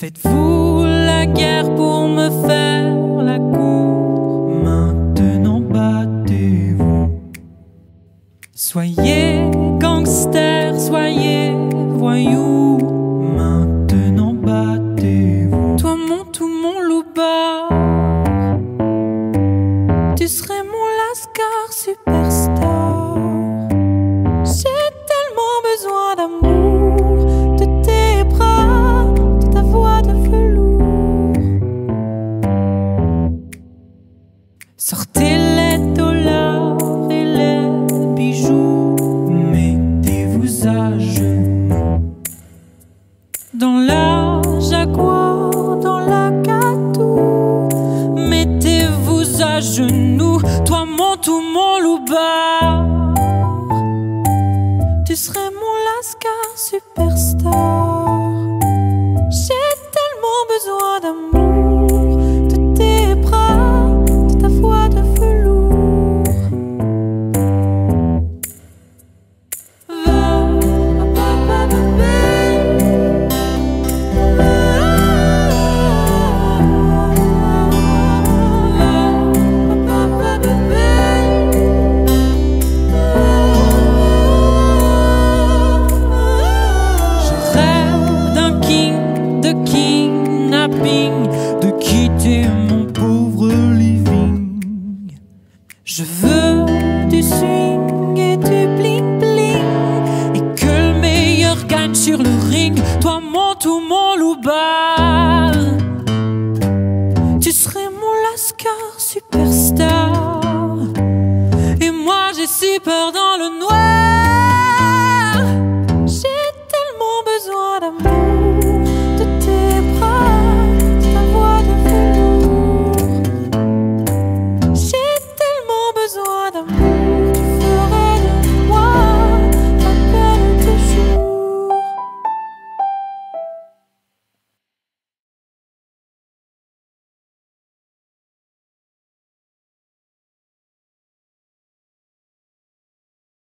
Faites-vous la guerre pour me faire la cour. Maintenant battez-vous. Soyez gangster, soyez voyou Maintenant battez-vous. Toi mon tout mon loupa Tu serais Sortez les dollars et les bijoux Mettez-vous à genoux. Dans la Jaguar, dans la Catou Mettez-vous à genoux. Toi mon tout mon loubar Tu serais mon lascar superstar Je veux du swing et du bling bling et que le meilleur gagne sur le ring. Toi mon tout mon loubar, tu serais mon lascar superstar. Et moi j'ai si peur.